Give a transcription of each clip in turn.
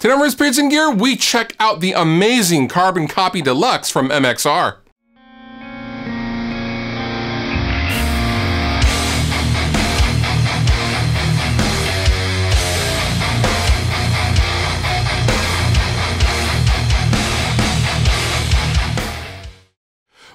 Today on Wrist and Gear, we check out the amazing Carbon Copy Deluxe from MXR.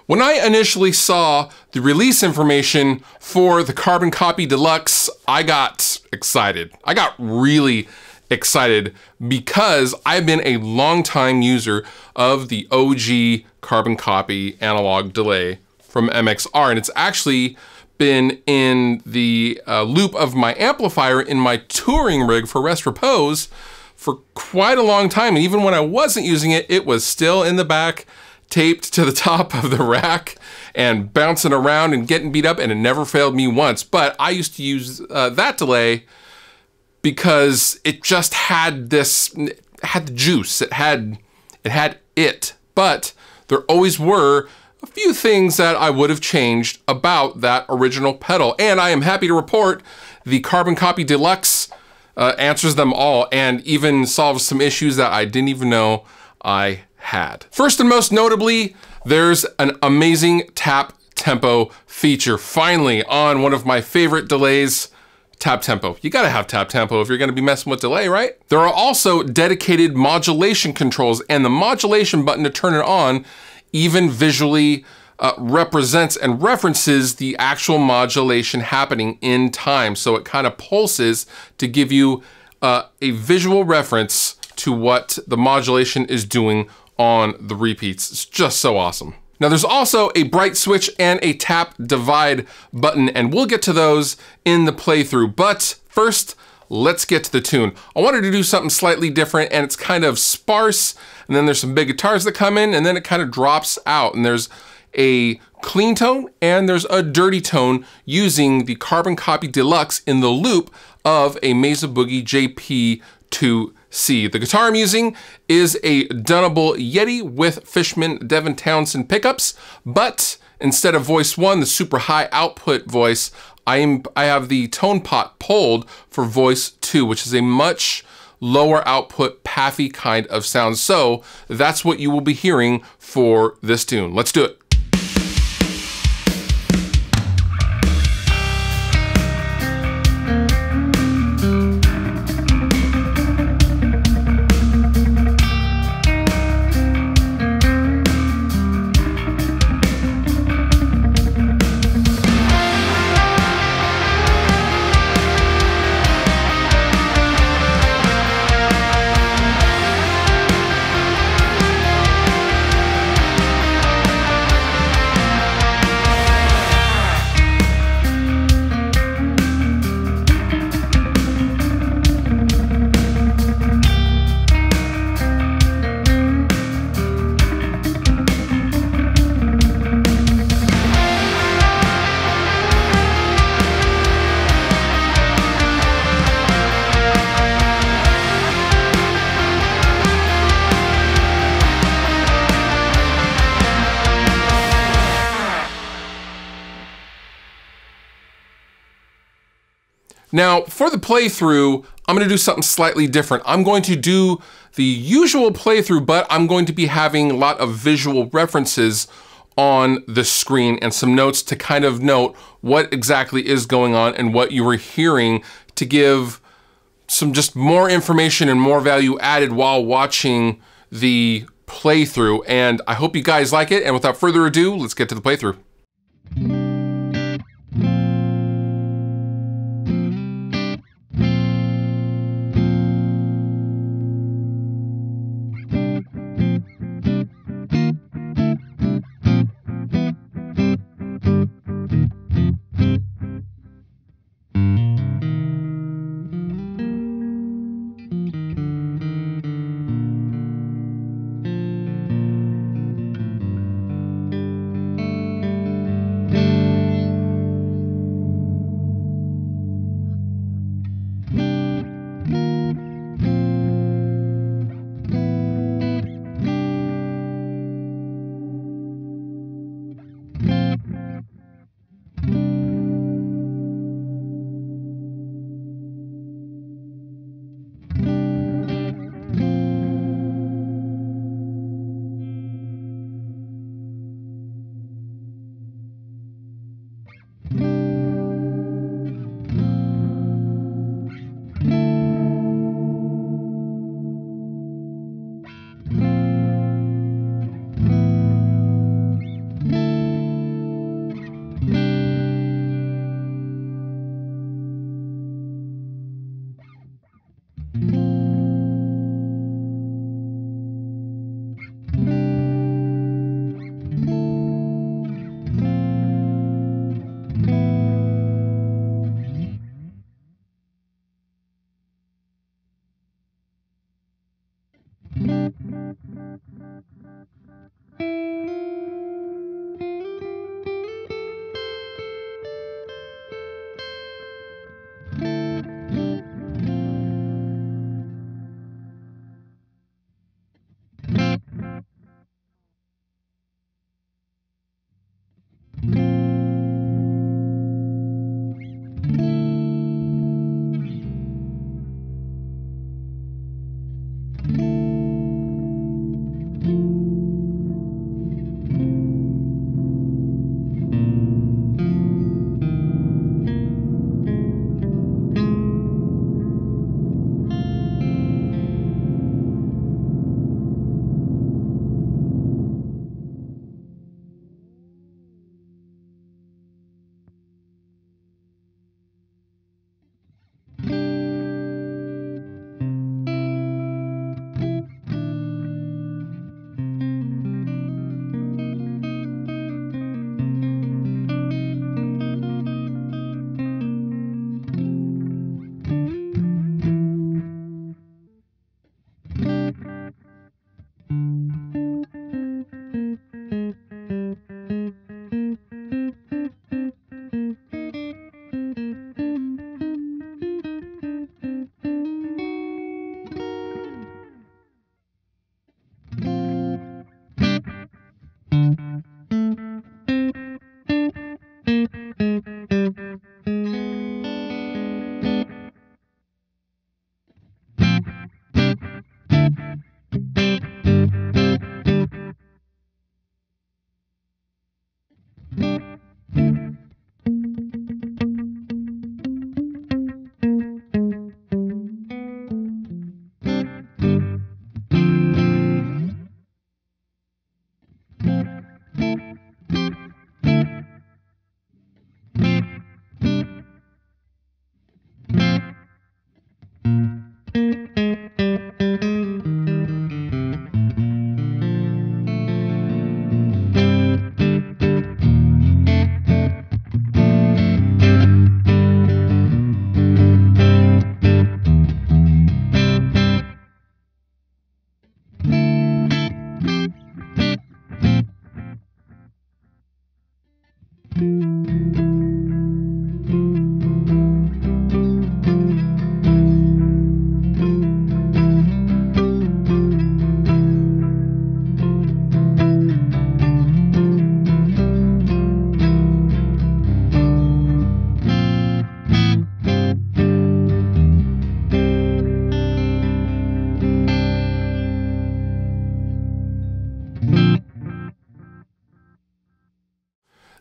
When I initially saw the release information for the Carbon Copy Deluxe, I got excited. I got really excited because I've been a longtime user of the OG Carbon Copy analog delay from MXR, and it's actually been in the uh, loop of my amplifier in my touring rig for Rest Repose for quite a long time. And even when I wasn't using it, it was still in the back taped to the top of the rack and bouncing around and getting beat up and it never failed me once. But I used to use uh, that delay because it just had this, it had the juice. It had, it had it. But there always were a few things that I would have changed about that original pedal. And I am happy to report the Carbon Copy Deluxe uh, answers them all and even solves some issues that I didn't even know I had. First and most notably, there's an amazing tap tempo feature finally on one of my favorite delays, tap tempo. You gotta have tap tempo if you're gonna be messing with delay, right? There are also dedicated modulation controls and the modulation button to turn it on even visually uh, represents and references the actual modulation happening in time. So it kind of pulses to give you uh, a visual reference to what the modulation is doing on the repeats. It's just so awesome. Now there's also a bright switch and a tap divide button, and we'll get to those in the playthrough. But first, let's get to the tune. I wanted to do something slightly different and it's kind of sparse, and then there's some big guitars that come in, and then it kind of drops out, and there's a clean tone and there's a dirty tone using the Carbon Copy Deluxe in the loop of a Mesa Boogie JP2 C. The guitar I'm using is a Dunable Yeti with Fishman Devin Townsend pickups, but instead of voice one, the super high output voice, I, am, I have the tone pot pulled for voice two, which is a much lower output paffy kind of sound. So that's what you will be hearing for this tune. Let's do it. Now, for the playthrough, I'm gonna do something slightly different. I'm going to do the usual playthrough, but I'm going to be having a lot of visual references on the screen and some notes to kind of note what exactly is going on and what you were hearing to give some just more information and more value added while watching the playthrough. And I hope you guys like it. And without further ado, let's get to the playthrough.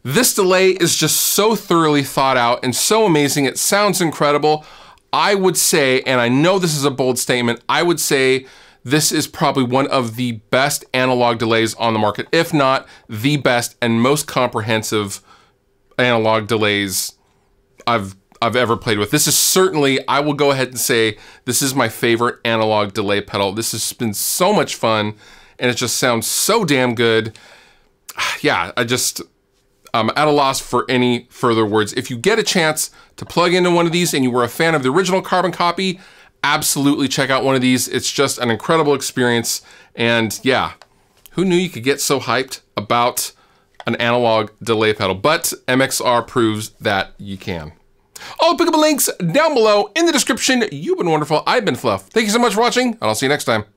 This delay is just so thoroughly thought out and so amazing. It sounds incredible. I would say, and I know this is a bold statement, I would say this is probably one of the best analog delays on the market, if not the best and most comprehensive analog delays I've I've ever played with. This is certainly, I will go ahead and say, this is my favorite analog delay pedal. This has been so much fun and it just sounds so damn good. Yeah, I just, I'm at a loss for any further words. If you get a chance to plug into one of these and you were a fan of the original carbon copy, absolutely check out one of these. It's just an incredible experience. And yeah, who knew you could get so hyped about an analog delay pedal? But MXR proves that you can. All pickable links down below in the description. You've been wonderful. I've been Fluff. Thank you so much for watching, and I'll see you next time.